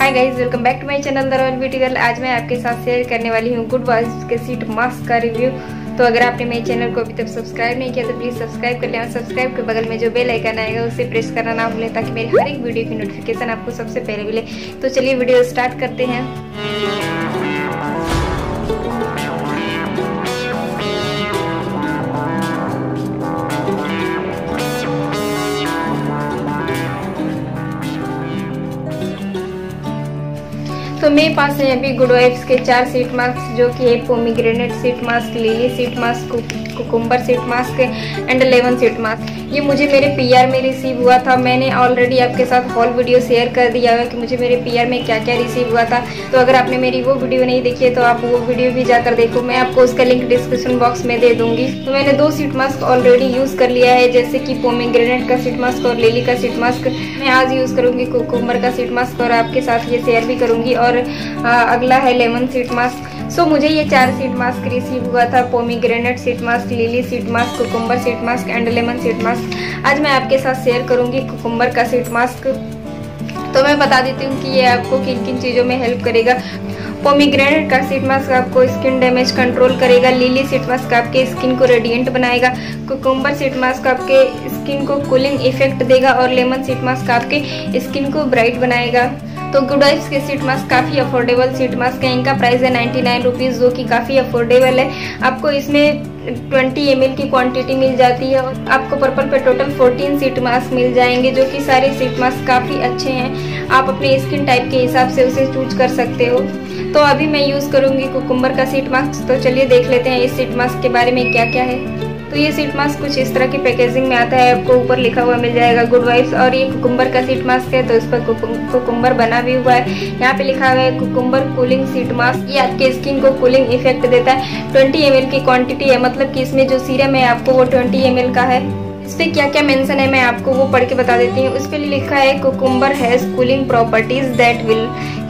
Hi guys welcome back to my channel the royal beauty girl आज मैं आपके साथ शेयर करने वाली हूँ गुड वॉइस के सीट मास्क का रिव्यू तो अगर आपने मेरे चैनल को अभी तक सब्सक्राइब नहीं किया तो प्लीज़ सब्सक्राइब कर लें और सब्सक्राइब के बगल में जो बेल आइकन आएगा, उसे प्रेस करना ना भूलें ताकि मेरी हर एक वीडियो की नोटिफिकेशन आपको सबसे पहले मिले। तो चलिए वीडियो स्टार्ट करते हैं। तो मेरे पास है अभी गुड वाइफ्स के चार सीट मास्क जो कि है pomegranate sheet mask lily sheet mask cucumber sheet mask and lemon sheet mask ये मुझे मेरे पीआर में रिसीव हुआ था। मैंने ऑलरेडी आपके साथ हॉल वीडियो शेयर कर दिया है कि मुझे मेरे पीआर में क्या क्या रिसीव हुआ था। तो अगर आपने मेरी वो वीडियो नहीं देखी है तो आप वो वीडियो भी जाकर देखो। मैं आपको उसका लिंक डिस्क्रिप्शन बॉक्स में दे दूँगी। तो मैंने दो सीट मास्क ऑलरेडी यूज़ कर लिया है, जैसे कि पोमीग्रेनेट का सीट मास्क और लिली का सीट मास्क मैं आज यूज़ करूँगी कुकुम्बर का सीट मास्क और आपके साथ ये शेयर भी करूँगी। और अगला है lemon sheet mask so so, मुझे ये चार सीट मास्क रिसीव हुआ था pomegranate sheet mask lily sheet mask cucumber sheet mask and lemon sheet mask आज मैं आपके साथ शेयर करूँगी कुकुम्बर का सीट मास्क तो मैं बता देती हूँ कि ये आपको किन किन चीज़ों में हेल्प करेगा। पोमीग्रेनेट का सीट मास्क आपको स्किन डैमेज कंट्रोल करेगा लिली सीट मास्क आपके स्किन को रेडिएंट बनाएगा। कुकुम्बर सीट मास्क आपके स्किन को कूलिंग इफ़ेक्ट देगा और लेमन सीट मास्क आपके स्किन को ब्राइट बनाएगा। तो गुड वाइफ्स के सीट मास्क काफ़ी अफोर्डेबल सीट मास्क है। इनका प्राइस है नाइन्टी नाइन रुपीज़ जो कि काफ़ी अफोर्डेबल है। आपको इसमें 20 एम की क्वांटिटी मिल जाती है और आपको पर्पल पे टोटल 14 सीट मास्क मिल जाएँगे, जो कि सारे सीट मास्क काफ़ी अच्छे हैं। आप अपने स्किन टाइप के हिसाब से उसे चूज़ कर सकते हो। तो अभी मैं यूज़ करूँगी कुकुम्बर का सीट मास्क तो चलिए देख लेते हैं इस सीट मास्क के बारे में क्या क्या है। तो ये सीट मास्क कुछ इस तरह की पैकेजिंग में आता है, आपको ऊपर लिखा हुआ मिल जाएगा गुड वाइफ्स और ये कुकुम्बर का सीट मास्क है तो इस पर कुकुम्बर बना भी हुआ है। यहाँ पे लिखा हुआ है कुकुम्बर कूलिंग सीट मास्क ये आपके स्किन को कूलिंग इफ़ेक्ट देता है। ट्वेंटी एम की क्वान्टिटी है मतलब कि इसमें जो सीरम है आपको वो ट्वेंटी एम का है। इस पर क्या क्या मेंशन है मैं आपको वो पढ़ के बता देती हूँ। उस पर लिखा है, cucumber has cooling properties that will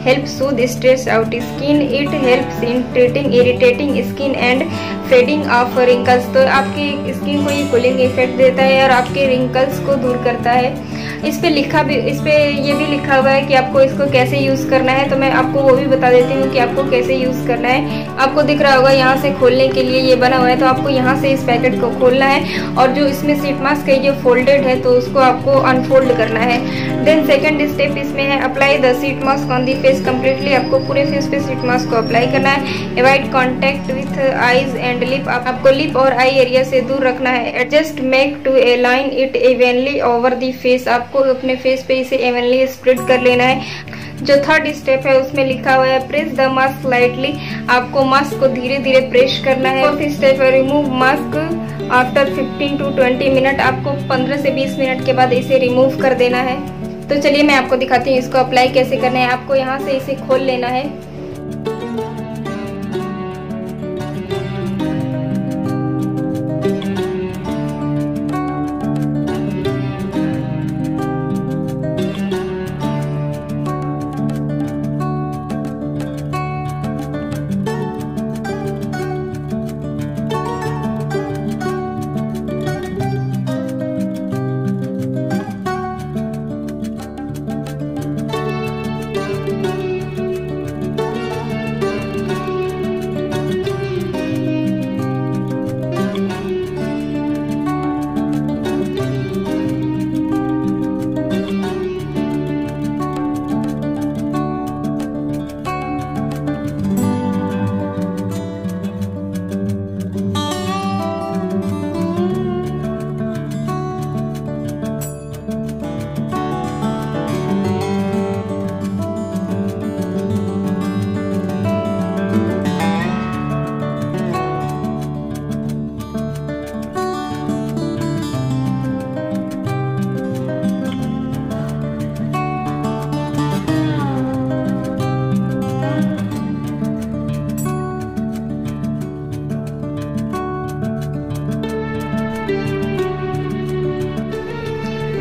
help soothe stress out skin it helps in treating irritating skin and fading of wrinkles तो आपकी स्किन को ये कूलिंग इफ़ेक्ट देता है और आपके रिंकल्स को दूर करता है। इस पर लिखा भी, इस पे ये भी लिखा हुआ है कि आपको इसको कैसे यूज़ करना है तो मैं आपको वो भी बता देती हूँ कि आपको कैसे यूज़ करना है। आपको दिख रहा होगा यहाँ से खोलने के लिए ये बना हुआ है तो आपको यहाँ से इस पैकेट को खोलना है और जो इसमें सीट मास्क है, ये फोल्डेड है तो उसको आपको अनफोल्ड करना है। देन सेकेंड स्टेप इसमें है apply the sheet mask on the face completely आपको पूरे फेस पे सीट मास्क को अप्लाई करना है। Avoid contact with eyes and lip आपको लिप और आई एरिया से दूर रखना है। Adjust make to align it evenly over the face आपको अपने फेस पे इसे एवनली स्प्रेड कर लेना है। जो थर्ड स्टेप है, उसमें लिखा हुआ है प्रेस द मास्क लाइटली आपको मास्क को धीरे धीरे प्रेस करना है। फोर्थ स्टेप है remove mask after 15 to 20 minute आपको 15 से 20 मिनट के बाद इसे रिमूव कर देना है। तो चलिए मैं आपको दिखाती हूँ, इसको अप्लाई कैसे करना है। आपको यहाँ से इसे खोल लेना है।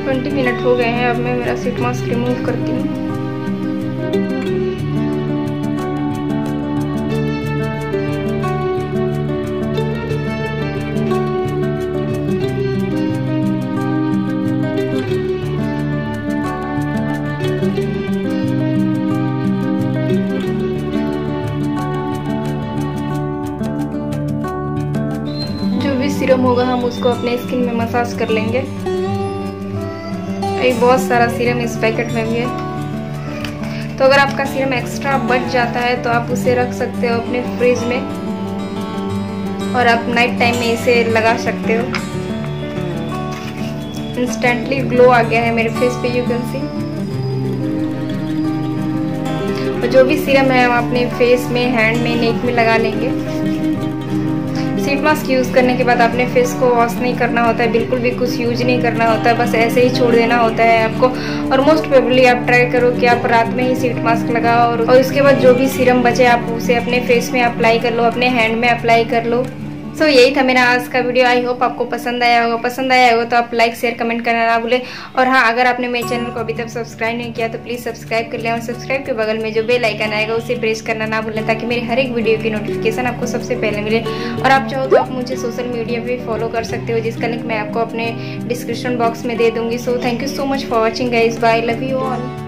ट्वेंटी मिनट हो गए हैं, अब मैं मेरा सीट मास्क रिमूव करती हूँ। जो भी सीरम होगा, हम उसको अपने स्किन में मसाज कर लेंगे। एक बहुत सारा सीरम इस पैकेट में भी है। तो अगर आपका सीरम एक्स्ट्रा बच जाता है तो आप उसे रख सकते हो अपने फ्रिज में। और आप नाइट टाइम में इसे लगा सकते हो। इंस्टेंटली ग्लो आ गया है मेरे फेस पे यू कैन सी और जो भी सीरम है, हम अपने फेस में हैंड में नेक में लगा लेंगे। सीट मास्क यूज़ करने के बाद अपने फेस को वॉश नहीं करना होता है बिल्कुल भी कुछ यूज़ नहीं करना होता है बस ऐसे ही छोड़ देना होता है आपको। और मोस्ट प्रोबली आप ट्राई करो कि आप रात में ही सीट मास्क लगाओ और, और उसके बाद जो भी सीरम बचे आप उसे अपने फेस में अप्लाई कर लो अपने हैंड में अप्लाई कर लो। सो so, यही था मेरा आज का वीडियो आई होप आपको पसंद आया होगा. पसंद आया होगा तो आप लाइक शेयर कमेंट करना ना भूलें. और हाँ अगर आपने मेरे चैनल को अभी तक सब्सक्राइब नहीं किया तो प्लीज़ सब्सक्राइब कर लें और सब्सक्राइब के बगल में जो बेल आइकन आएगा उसे प्रेस करना ना भूलें ताकि मेरे हर एक वीडियो की नोटिफिकेशन आपको सबसे पहले मिले. और आप चाहो तो आप मुझे सोशल मीडिया पर फॉलो कर सकते हो. जिसका लिंक मैं आपको अपने डिस्क्रिप्शन बॉक्स में दे दूँगी. So thank you so much for watching guys bye love you all